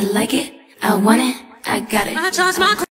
I like it, I want it, I got it.